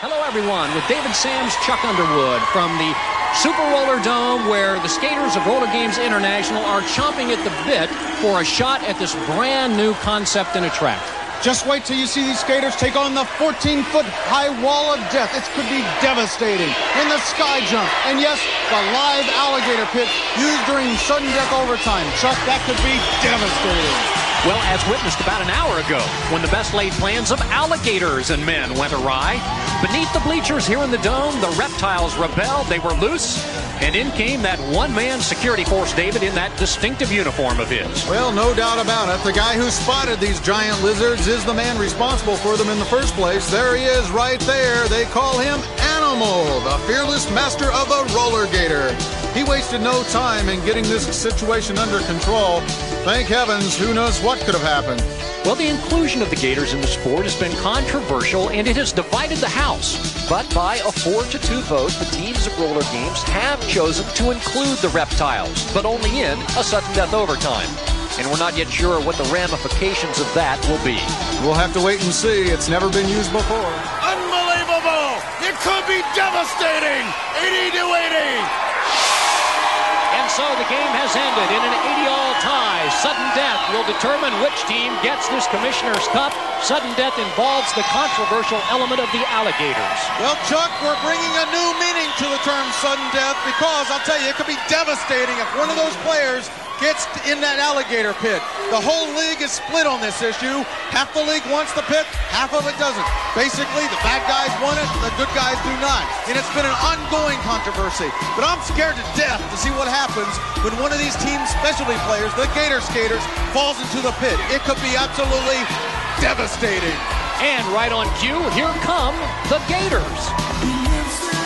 Hello, everyone, with David Sams, Chuck Underwood from the Super Roller Dome, where the skaters of Roller Games International are chomping at the bit for a shot at this brand new concept and a track. Just wait till you see these skaters take on the 14 foot high wall of death. It could be devastating. And the sky jump. And yes, the live alligator pit used during sudden death overtime. Chuck, that could be devastating. Well, as witnessed about an hour ago, when the best laid plans of alligators and men went awry. Beneath the bleachers here in the dome, the reptiles rebelled. They were loose. And in came that one man security force, David, in that distinctive uniform of his. Well, no doubt about it. The guy who spotted these giant lizards is the man responsible for them in the first place. There he is, right there. They call him Animal, the fearless master of the roller gator. He wasted no time in getting this situation under control. Thank heavens, who knows what could have happened. Well, the inclusion of the Gators in the sport has been controversial and it has divided the House. But by a 4 to 2 vote, the teams of roller games have chosen to include the reptiles, but only in a sudden death overtime. And we're not yet sure what the ramifications of that will be. We'll have to wait and see. It's never been used before. Unbelievable! It could be devastating! 80 to 80! So the game has ended in an 80-all tie. Sudden death will determine which team gets this Commissioner's Cup. Sudden death involves the controversial element of the alligators. Well, Chuck, we're bringing a new meaning to the term sudden death because I'll tell you, it could be devastating if one of those players gets in that alligator pit. The whole league is split on this issue. Half the league wants the pit, half of it doesn't. Basically, the bad guys want it, the good guys do not. And it's been an ongoing controversy. But I'm scared to death to see what happens when one of these team specialty players, the Gator Skaters, falls into the pit. It could be absolutely devastating. And right on cue, here come the Gators.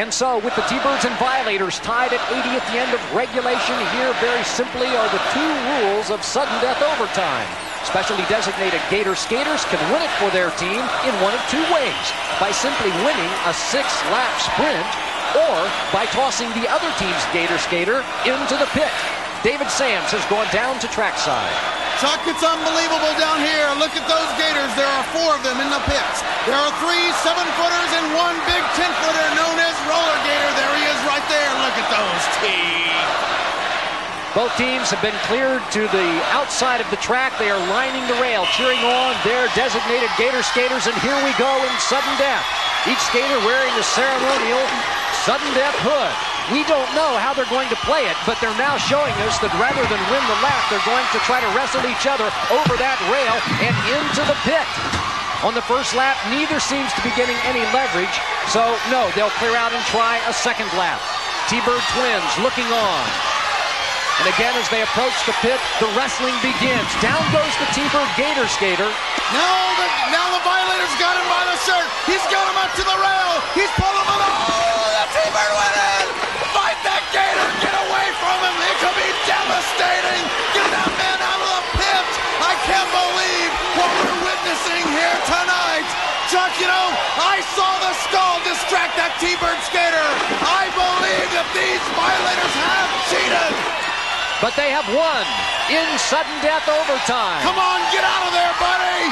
And so, with the T-Birds and Violators tied at 80 at the end of regulation, here very simply are the two rules of sudden death overtime. Specially designated Gator skaters can win it for their team in one of two ways. By simply winning a six-lap sprint or by tossing the other team's Gator skater into the pit. David Sams has gone down to trackside. Chuck, it's unbelievable down here. Look at those Gators. There are four of them in the pits. There are three seven-footers and one big ten-footer known as Roller Gator. There he is right there. Look at those teeth. Both teams have been cleared to the outside of the track. They are lining the rail, cheering on their designated Gator skaters, and here we go in sudden death. Each skater wearing the ceremonial sudden death hood. We don't know how they're going to play it, but they're now showing us that rather than win the lap, they're going to try to wrestle each other over that rail and into the pit. On the first lap, neither seems to be getting any leverage, so no, they'll clear out and try a second lap. T-Bird twins looking on. And again, as they approach the pit, the wrestling begins. Down goes the T-Bird Gator skater. Now the, now the Violators got him by the shirt. He's got him up to the rail. He's pulling him Oh, the T-Bird went in. Fight that Gator. Get away from him. It could be devastating. Get that man out of the pit. I can't believe what we're witnessing here tonight. Chuck, you know, I saw the skull distract that T-Bird skater. I believe that these Violators have cheated. But they have won in sudden death overtime. Come on, get out of there, buddy.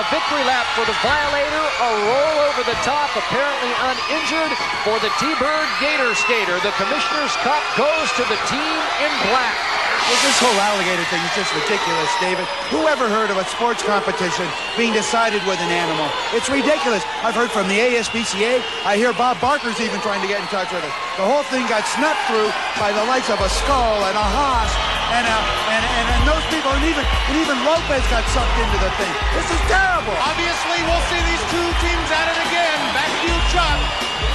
A victory lap for the Violator, a roll over the top, apparently uninjured for the T-Bird Gator Skater. The Commissioner's Cup goes to the team in black. This whole alligator thing is just ridiculous, David. Who ever heard of a sports competition being decided with an animal? It's ridiculous. I've heard from the ASPCA. I hear Bob Barker's even trying to get in touch with us. The whole thing got snuck through by the likes of a skull and a Haas and, a, and, and, and those people, and even, and even Lopez got sucked into the thing. This is terrible. Obviously, we'll see these two teams at it again. Back to you, Chuck.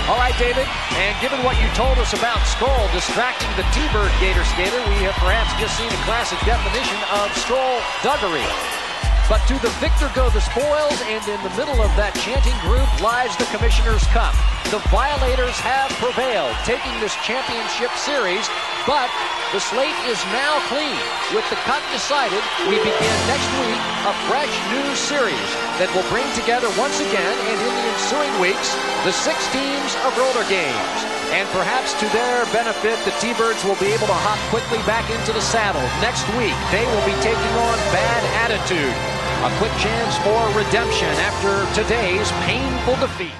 All right, David, and given what you told us about Skull distracting the T-Bird Gator Skater, we have perhaps just seen a classic definition of Skull duggery. But to the victor go the spoils, and in the middle of that chanting group lies the Commissioner's Cup. The Violators have prevailed, taking this championship series, but the slate is now clean. With the cut decided, we begin next week a fresh new series that will bring together once again, and in the ensuing weeks, the six teams of roller games. And perhaps to their benefit, the T-Birds will be able to hop quickly back into the saddle. Next week, they will be taking on Bad Attitude. A quick chance for redemption after today's painful defeat.